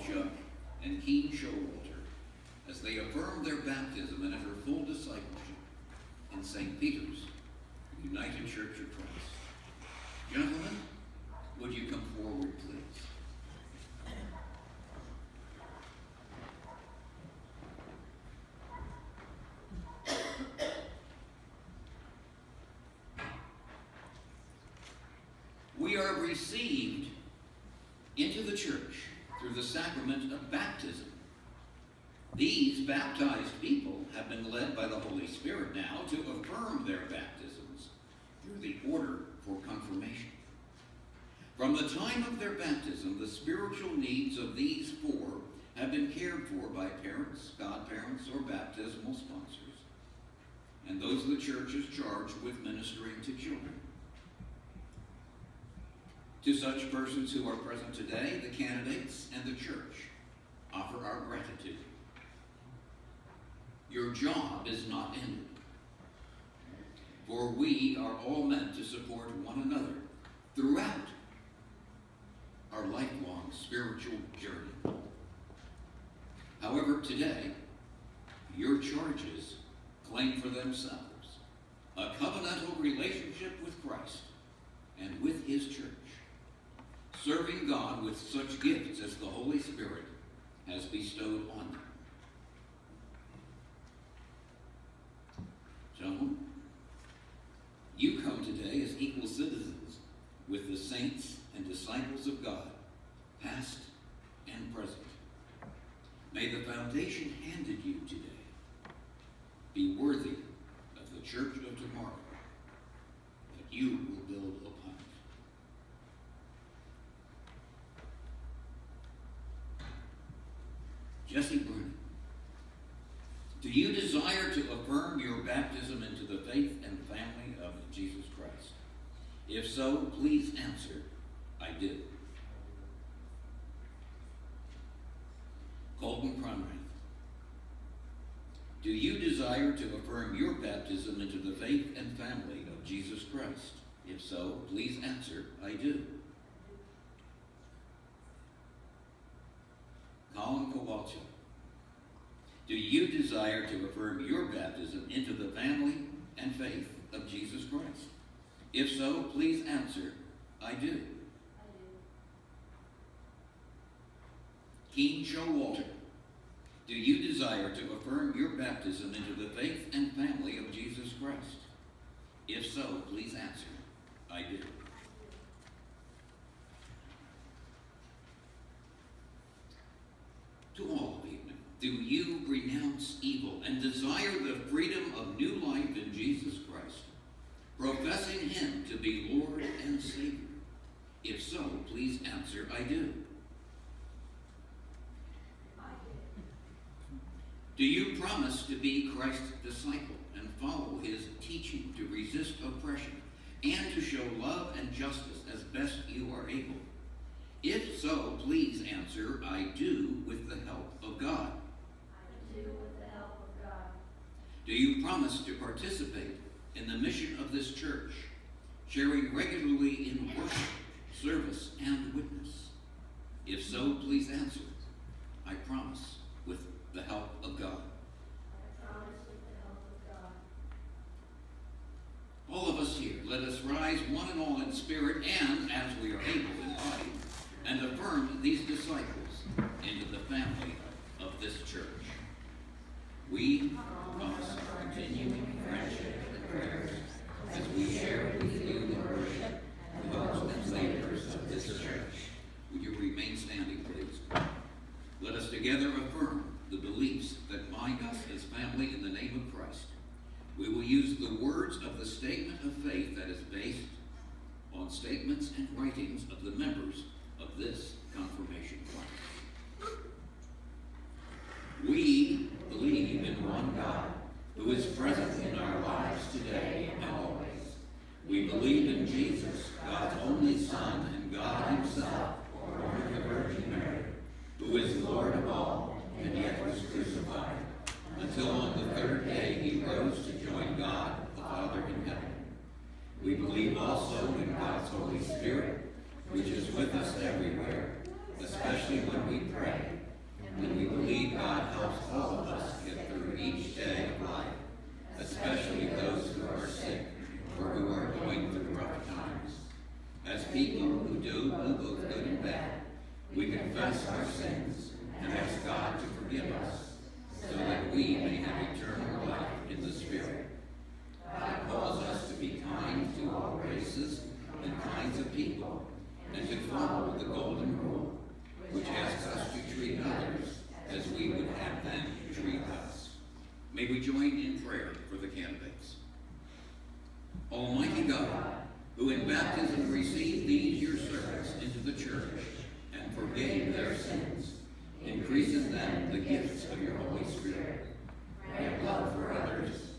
Kowalchuk and Keen Showalter as they affirm their baptism and enter full discipleship in St. Peter's United Church of Christ. Gentlemen, would you come forward, please? We are received into the church the sacrament of baptism. These baptized people have been led by the Holy Spirit now to affirm their baptisms through the order for confirmation. From the time of their baptism, the spiritual needs of these four have been cared for by parents, godparents, or baptismal sponsors, and those of the church is charged with ministering to children. To such persons who are present today, the candidates and the church offer our gratitude. Your job is not ended, for we are all meant to support one another throughout our lifelong spiritual journey. However, today, your charges claim for themselves a covenantal relationship with Christ and with his church, serving God with such gifts as the Holy Spirit has bestowed on them. Gentlemen, you come today as equal citizens with the saints and disciples of God, past and present. May the foundation handed you today be worthy of the church of tomorrow that you will build upon it. Jesse Bruning, do you desire to affirm your baptism into the faith and family of Jesus Christ? If so, please answer, I do. Colton Cronrath, do you desire to affirm your baptism into the faith and family of Jesus Christ? If so, please answer, I do. Kowalchuk, do you desire to affirm your baptism into the family and faith of Jesus Christ? If so, please answer, I do. Keen Showalter, do you desire to affirm your baptism into the faith and family of Jesus Christ? If so, please answer, I do. To all of you, do you renounce evil and desire the freedom of new life in Jesus Christ, professing him to be Lord and Savior? If so, please answer, I do. Do you promise to be Christ's disciple and follow his teaching to resist oppression and to show love and justice as best you are able? If so, please answer, I do with the help of God. Do with the help of God. Do you promise to participate in the mission of this church, sharing regularly in worship, service, and witness? If so, please answer, I promise with the help of God. I promise with the help of God. All of us here, let us rise one and all in spirit and, as we are able in body, and affirm these disciples into the family of this church. We promise our continuing friendship and prayers as we share with you in worship the hopes and labors of this church. Would you remain standing, please? Let us together affirm the beliefs that bind us as family in the name of Christ. We will use the words of the statement of faith that is based on statements and writings of the members of this confirmation class. We believe in one God who is present in our lives today and always. We believe in Jesus, God's only Son and God himself, Spirit, which is with us everywhere, especially when we pray, when we believe God helps all of us get through each day of life, especially those who are sick or who are going through rough times. As people who do both good and bad, we confess our sins and ask God to forgive us so that we may have eternal life in the Spirit. Kinds of people, and to follow the golden rule, which asks us to treat others as we would have them treat us. May we join in prayer for the candidates. Almighty God, who in baptism received these your servants into the church and forgave their sins, increase in them the gifts of your Holy Spirit. Grant love for others,